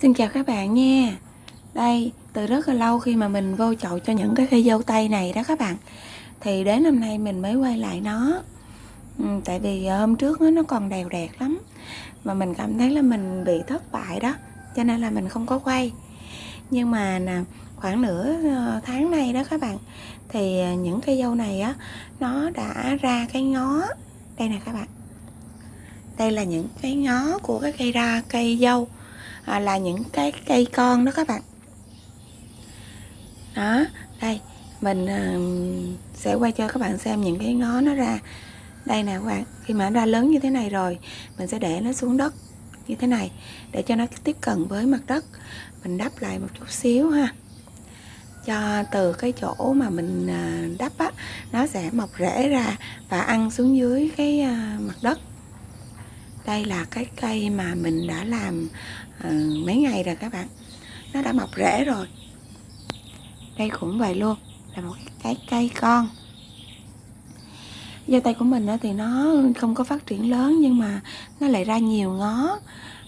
Xin chào các bạn nha. Đây, từ rất là lâu khi mà mình vô chậu cho những cái cây dâu tây này đó các bạn. Thì đến năm nay mình mới quay lại nó. Ừ, Tại vì hôm trước nó còn đều đẹp lắm. Mà mình cảm thấy là mình bị thất bại đó Cho nên là mình không có quay. Nhưng mà nè, khoảng nửa ờ, tháng nay đó các bạn Thì ờ, những cây dâu này á Nó đã ra cái ngó. Đây nè các bạn. Đây là những cái ngó của cái cây ra cây dâu à, là những cái cây con đó các bạn. Đó đây mình à, sẽ quay cho các bạn xem những cái ngó nó ra. Đây nè các bạn khi mà nó ra lớn như thế này rồi mình sẽ để nó xuống đất như thế này để cho nó tiếp cận với mặt đất. Mình đắp lại một chút xíu ha. Cho từ cái chỗ mà mình ờ, đắp á nó sẽ mọc rễ ra và ăn xuống dưới cái mặt đất. Đây là cái cây mà mình đã làm Ừ, mấy ngày rồi các bạn. Nó đã mọc rễ rồi. Đây cũng vậy luôn, là một cái cây con. Dâu tây của mình thì nó không có phát triển lớn nhưng mà nó lại ra nhiều ngó.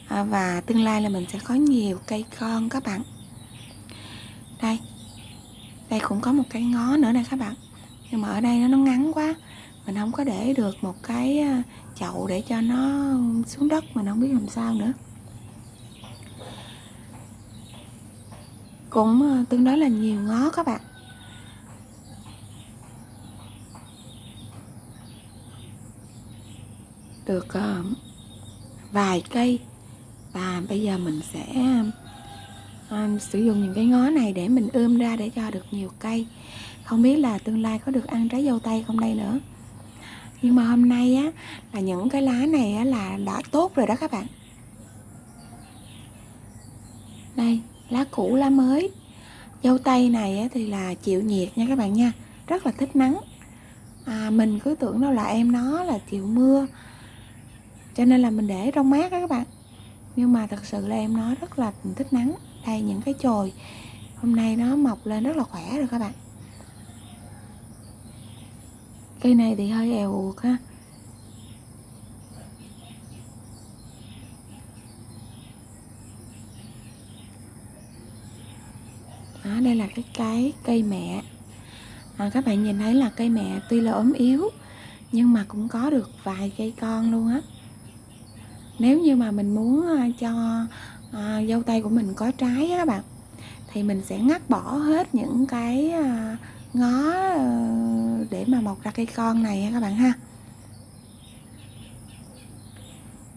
À, và tương lai là mình sẽ có nhiều cây con các bạn. Đây đây cũng có một cái ngó nữa nè các bạn. Nhưng mà ở đây nó ngắn quá, mình không có để được một cái à, chậu để cho nó xuống đất, mình không biết làm sao nữa. Cũng ờ, tương đối là nhiều ngó các bạn. Được ờ, vài cây. Và bây giờ mình sẽ ờ, sử dụng những cái ngó này để mình ươm ra để cho được nhiều cây. Không biết là tương lai có được ăn trái dâu tây không đây nữa. Nhưng mà hôm nay á là những cái lá này á, là đã tốt rồi đó các bạn. Đây lá cũ lá mới. Dâu tây này thì là chịu nhiệt nha các bạn nha rất là thích nắng. À, mình cứ tưởng đâu là em nó là chịu mưa cho nên là mình để trong mát đó các bạn. Nhưng mà thật sự là em nó rất là thích nắng đây những cái chồi. Hôm nay nó mọc lên rất là khỏe rồi các bạn. Cây này thì hơi èo ha. Đó đây là cái cái cây mẹ. À, các bạn nhìn thấy là cây mẹ tuy là ốm yếu nhưng mà cũng có được vài cây con luôn á. Nếu như mà mình muốn à, cho à, dâu tây của mình có trái á các bạn thì mình sẽ ngắt bỏ hết những cái à, ngó ờ, để mà mọc ra cây con này các bạn ha.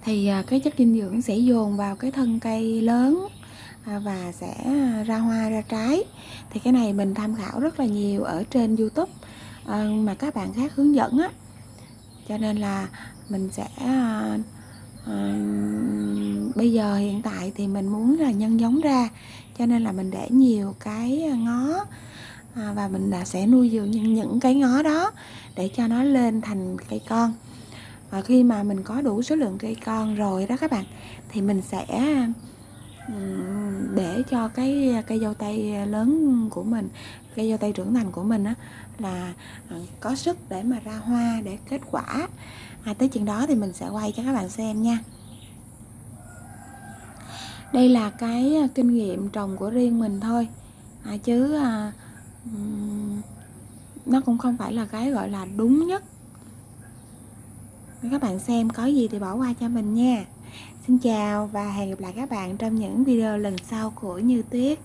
Thì à, cái chất dinh dưỡng sẽ dồn vào cái thân cây lớn. À, và sẽ à, ra hoa ra trái. Thì cái này mình tham khảo rất là nhiều ở trên youtube ờ, mà các bạn khác hướng dẫn á. Cho nên là mình sẽ à, ờ, bây giờ hiện tại thì mình muốn là nhân giống ra. Cho nên là mình để nhiều cái ngó à, và mình đã sẽ nuôi dưỡng những, những cái ngó đó để cho nó lên thành cây con. Và khi mà mình có đủ số lượng cây con rồi đó các bạn thì mình sẽ để cho cái cây dâu tây lớn của mình cây dâu tây trưởng thành của mình á là ờ, có sức để mà ra hoa để kết quả. À, tới chừng đó thì mình sẽ quay cho các bạn xem nha. Đây là cái ờ, kinh nghiệm trồng của riêng mình thôi. À, chứ à, nó cũng không phải là cái gọi là đúng nhất. Các bạn xem có gì thì bỏ qua cho mình nha. Xin chào và hẹn gặp lại các bạn trong những video lần sau của Như Tuyết.